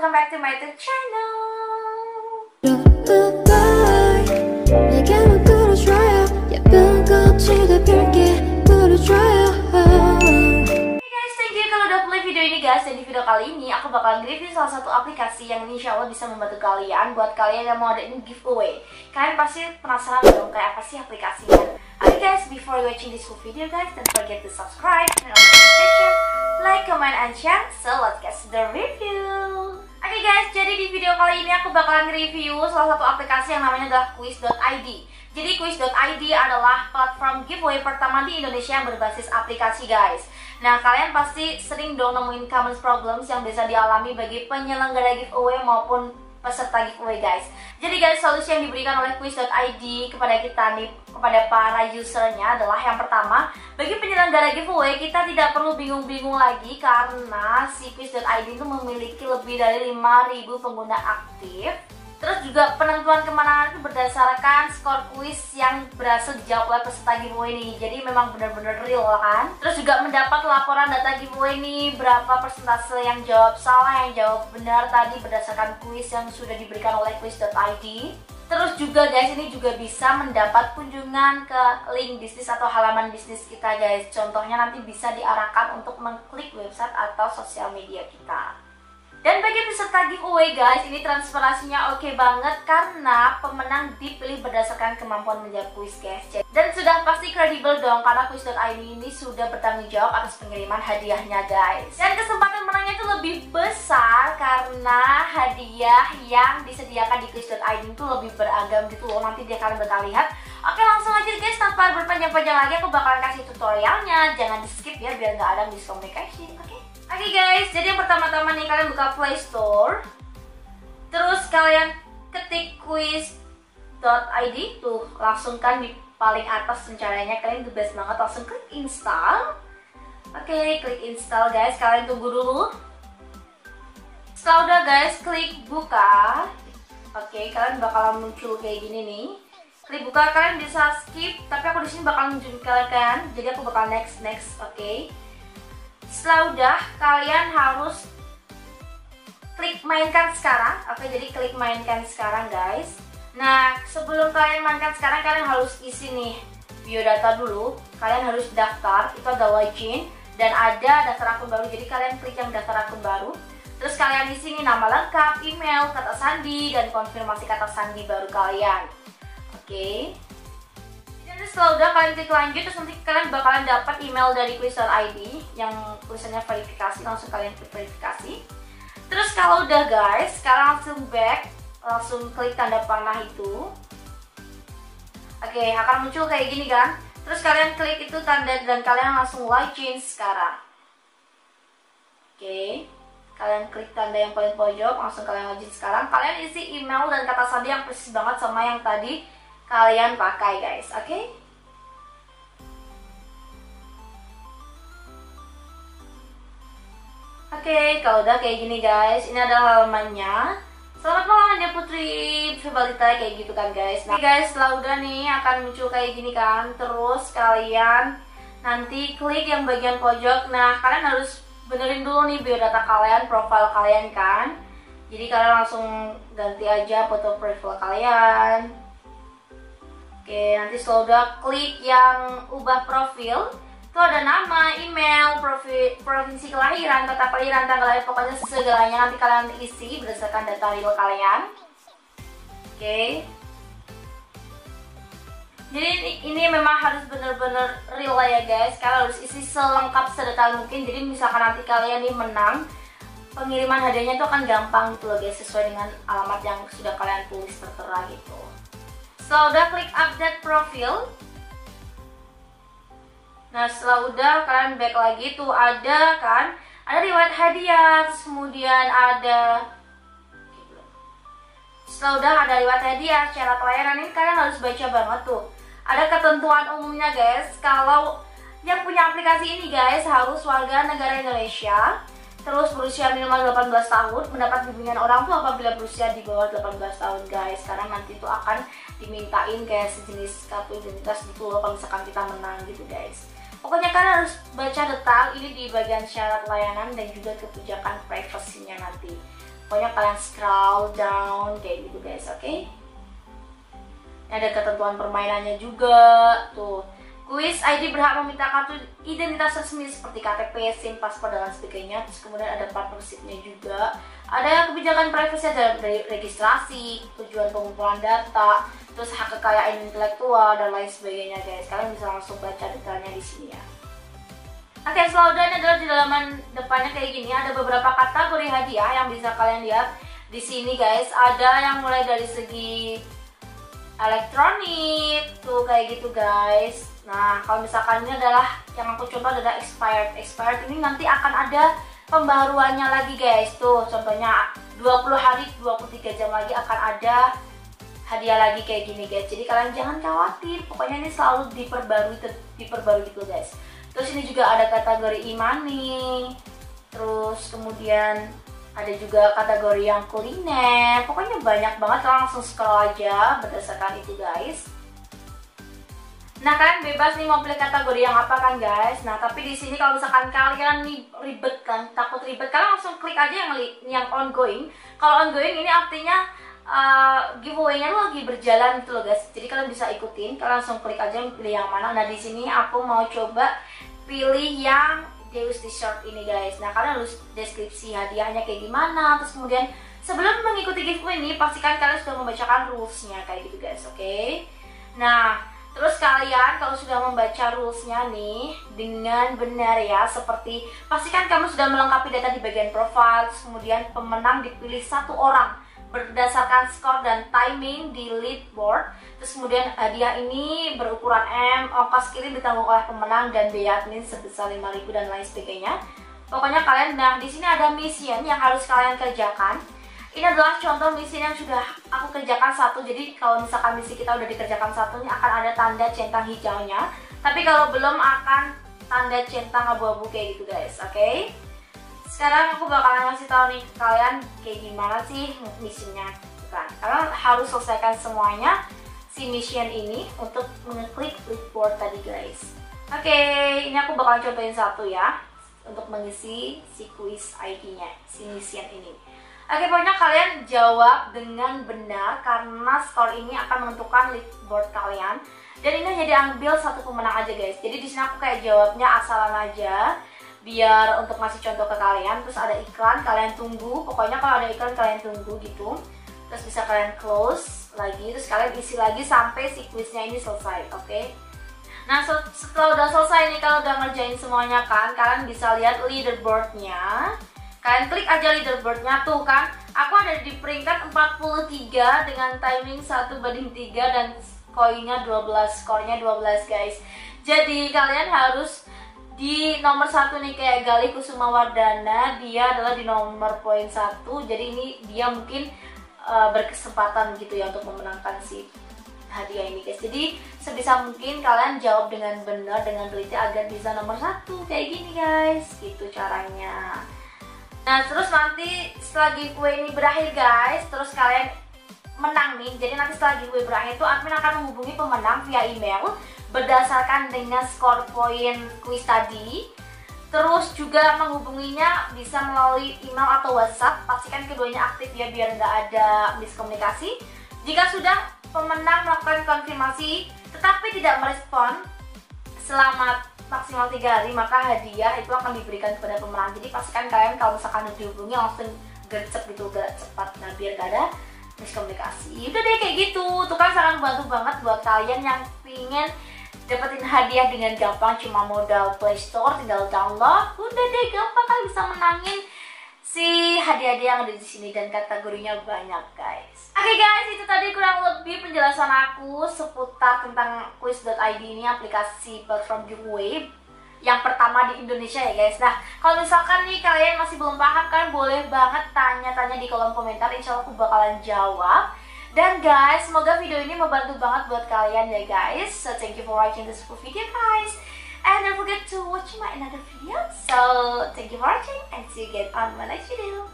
welcome back to my YouTube channel. Hey guys, thank you kalau udah play video ini guys dan di video kali ini aku bakalan review salah satu aplikasi yang insya Allah bisa membantu kalian buat kalian yang mau adain giveaway kalian pasti penasaran dong kayak apa sih aplikasinya Alright guys, before watching this whole video guys, don't forget to subscribe, turn on notification, like, comment, and share. So let's get to the review. Oke guys, jadi di video kali ini aku bakalan review salah satu aplikasi yang namanya adalah quiz.id Jadi quiz.id adalah platform giveaway pertama di Indonesia yang berbasis aplikasi guys. Nah kalian pasti sering dong nemuin common problems yang bisa dialami bagi penyelenggara giveaway maupun peserta giveaway guys. Jadi guys solusi yang diberikan oleh quiz.id kepada kita nih kepada para usernya adalah yang pertama penyelenggara giveaway kita tidak perlu bingung-bingung lagi karena si quiz.id itu memiliki lebih dari 5000 pengguna aktif. Terus juga penentuan kemenangan itu berdasarkan skor kuis yang berhasil dijawab oleh peserta giveaway ini Jadi memang benar-benar real kan? Terus juga mendapat laporan data giveaway ini Berapa persentase yang jawab salah, yang jawab benar tadi berdasarkan kuis yang sudah diberikan oleh quiz.id Terus juga guys ini juga bisa mendapat kunjungan ke link bisnis atau halaman bisnis kita guys. Contohnya nanti bisa diarahkan untuk mengklik website atau sosial media kita dan bagi peserta giveaway guys, ini transferasinya oke banget karena pemenang dipilih berdasarkan kemampuan menjawab kuis guys. Dan sudah pasti kredibel dong karena quiz.id ini sudah bertanggung jawab atas pengiriman hadiahnya guys. Dan kesempatan menangnya itu lebih besar karena hadiah yang disediakan di quiz.id itu lebih beragam gitu loh. Nanti dia akan bakal lihat. Oke langsung aja guys, tanpa berpanjang-panjang lagi aku bakalan kasih tutorialnya. Jangan di skip ya biar nggak ada miskomunikasi. Oke? Oke okay guys, jadi yang pertama-tama nih kalian buka Play Store. Terus kalian ketik quiz.id Tuh, langsung kan di paling atas rencananya. Kalian the best banget, langsung klik install. Oke, okay, klik install guys, kalian tunggu dulu. Setelah udah guys, klik buka. Oke, okay, kalian bakalan muncul kayak gini nih. Klik buka, kalian bisa skip Tapi aku di sini bakal nunjukin kalian Jadi aku bakal next, next, oke. okay. Setelah udah, kalian harus klik mainkan sekarang. Oke, jadi klik mainkan sekarang guys. Nah, sebelum kalian mainkan sekarang, kalian harus isi nih biodata dulu. Kalian harus daftar, itu ada login dan ada daftar akun baru. Jadi kalian klik yang daftar akun baru. Terus kalian isi nih nama lengkap, email, kata sandi, dan konfirmasi kata sandi baru kalian. Oke. Terus setelah udah kalian klik lanjut terus nanti kalian bakalan dapat email dari Quiz.id yang tulisannya verifikasi langsung kalian klik verifikasi. Terus kalau udah guys, sekarang langsung back, langsung klik tanda panah itu. Oke, akan muncul kayak gini kan. Terus kalian klik itu tanda dan kalian langsung login sekarang. Oke. Kalian klik tanda yang paling pojok, langsung kalian login sekarang. Kalian isi email dan kata sandi yang persis banget sama yang tadi kalian pakai guys, oke? Okay? Oke, okay, kalau udah kayak gini guys, ini adalah halamannya. Selamat malam ya Putri Vivalita kayak gitu kan guys. Nah guys, setelah udah nih akan muncul kayak gini kan. Terus kalian nanti klik yang bagian pojok. Nah, kalian harus benerin dulu nih biodata kalian, profil kalian kan. Jadi kalian langsung ganti aja foto profil kalian. Oke, nanti setelah udah klik yang ubah profil itu ada nama, email, provi, provinsi kelahiran, kota kelahiran, tanggal lahir, pokoknya segalanya nanti kalian isi berdasarkan data real kalian. Oke. Jadi ini, ini memang harus bener-bener real lah ya guys. Kalian harus isi selengkap sedetail mungkin. Jadi misalkan nanti kalian nih menang, pengiriman hadiahnya itu akan gampang gitu loh guys, sesuai dengan alamat yang sudah kalian tulis tertera gitu. So udah klik update profil. Nah setelah udah kalian back lagi tuh ada kan? Ada riwayat hadiah kemudian ada setelah udah ada riwayat hadiah syarat layanan ini kalian harus baca banget tuh. Ada ketentuan umumnya guys. Kalau yang punya aplikasi ini guys harus warga negara Indonesia terus berusia minimal 18 tahun mendapat bimbingan orang tua apabila berusia di bawah 18 tahun guys. Karena nanti itu akan dimintain kayak sejenis kartu identitas gitu loh kalau misalkan kita menang gitu guys Pokoknya kalian harus baca detail ini di bagian syarat layanan dan juga kebijakan privasinya nanti. pokoknya kalian scroll down kayak gitu guys oke okay? ada ketentuan permainannya juga tuh Kuis ID berhak meminta kartu identitas resmi seperti KTP, SIM, paspor, dan sebagainya. Terus kemudian ada partnershipnya juga. Ada kebijakan privasi dalam registrasi, tujuan pengumpulan data, terus hak kekayaan intelektual, dan lain sebagainya guys. Kalian bisa langsung baca detailnya di sini ya. Oke, slowdown adalah di dalaman depannya kayak gini. Ada beberapa kategori hadiah yang bisa kalian lihat di sini guys. Ada yang mulai dari segi elektronik, tuh kayak gitu guys Nah, kalau misalkan ini adalah yang aku contoh adalah expired. Expired ini nanti akan ada pembaruannya lagi guys. Tuh, contohnya 20 hari, 23 jam lagi akan ada hadiah lagi kayak gini guys. Jadi kalian jangan khawatir, pokoknya ini selalu diperbarui diperbarui gitu guys. Terus ini juga ada kategori e-money. Terus kemudian ada juga kategori yang kuliner. Pokoknya banyak banget, langsung scroll aja berdasarkan itu guys. Nah kalian bebas nih mau pilih kategori yang apa kan guys. Nah tapi di sini kalau misalkan kalian nih ribet kan, takut ribet, kalian langsung klik aja yang yang ongoing. Kalau ongoing ini artinya uh, giveaway-nya lagi berjalan gitu loh guys. Jadi kalian bisa ikutin, kalian langsung klik aja pilih yang mana. Nah di sini aku mau coba pilih yang Deus T-shirt ini guys. Nah kalian harus deskripsi hadiahnya kayak gimana. Terus kemudian sebelum mengikuti giveaway ini pastikan kalian sudah membacakan rules-nya kayak gitu guys, oke? Okay? Nah Terus kalian kalau sudah membaca rulesnya nih dengan benar ya seperti pastikan kamu sudah melengkapi data di bagian profile kemudian pemenang dipilih satu orang berdasarkan skor dan timing di leaderboard. Terus kemudian hadiah ini berukuran M ongkos kirim ditanggung oleh pemenang dan biaya admin sebesar 5000 dan lain sebagainya. Pokoknya kalian nah di sini ada mission yang harus kalian kerjakan ini adalah contoh misi yang sudah aku kerjakan satu. Jadi kalau misalkan misi kita udah dikerjakan satu ini akan ada tanda centang hijaunya. Tapi kalau belum akan tanda centang abu-abu kayak gitu guys. Oke? Okay? sekarang aku bakalan ngasih tahu nih kalian kayak gimana sih misinya. Kan kalian harus selesaikan semuanya si mission ini untuk mengeklik clipboard tadi guys. Oke okay, ini aku bakalan cobain satu ya untuk mengisi si quiz ID-nya si mission ini Oke, pokoknya kalian jawab dengan benar karena skor ini akan menentukan leaderboard kalian. Dan ini hanya diambil satu pemenang aja guys. Jadi di sini aku kayak jawabnya asalan aja biar untuk ngasih contoh ke kalian. Terus ada iklan, kalian tunggu. Pokoknya kalau ada iklan kalian tunggu gitu. Terus bisa kalian close lagi, terus kalian isi lagi sampai si quiznya ini selesai, oke? Okay? Nah setelah udah selesai nih, kalau udah ngerjain semuanya kan, kalian bisa lihat leaderboardnya Kalian klik aja leaderboardnya tuh kan? Aku ada di peringkat 43 dengan timing 1 banding 3 dan koinnya 12 Skornya 12 guys. Jadi kalian harus di nomor satu nih kayak Gali Kusuma Wardana. Dia adalah di nomor poin satu. Jadi ini dia mungkin uh, berkesempatan gitu ya untuk memenangkan si hadiah ini guys. Jadi sebisa mungkin kalian jawab dengan benar dengan teliti agar bisa nomor satu. Kayak gini guys. Gitu caranya Nah terus nanti setelah giveaway ini berakhir guys Terus kalian menang nih. Jadi nanti setelah giveaway berakhir itu admin akan menghubungi pemenang via email Berdasarkan dengan skor poin quiz tadi. Terus juga menghubunginya bisa melalui email atau whatsapp. Pastikan keduanya aktif ya biar nggak ada miskomunikasi. Jika sudah pemenang melakukan konfirmasi tetapi tidak merespon Selamat maksimal tiga hari maka hadiah itu akan diberikan kepada pemenang jadi pastikan kalian kalau misalkan dihubungi langsung gercep gitu gak cepat. Nah biar gak ada miskomunikasi. Udah deh kayak gitu. Tuh kan sangat bantu banget buat kalian yang pingin dapetin hadiah dengan gampang. Cuma modal Play Store tinggal download. Udah deh gampang. Kalian bisa menangin si hadiah-hadiah yang ada di sini dan kategorinya banyak guys. Oke okay guys, itu tadi kurang lebih penjelasan aku seputar tentang quiz.id ini aplikasi platform giveaway yang pertama di Indonesia ya guys. Nah, kalau misalkan nih kalian masih belum paham kan boleh banget tanya-tanya di kolom komentar, insya Allah aku bakalan jawab. Dan guys, semoga video ini membantu banget buat kalian ya guys. So thank you for watching this video guys. And don't forget to watch my another video. So thank you for watching and see you again on my next video.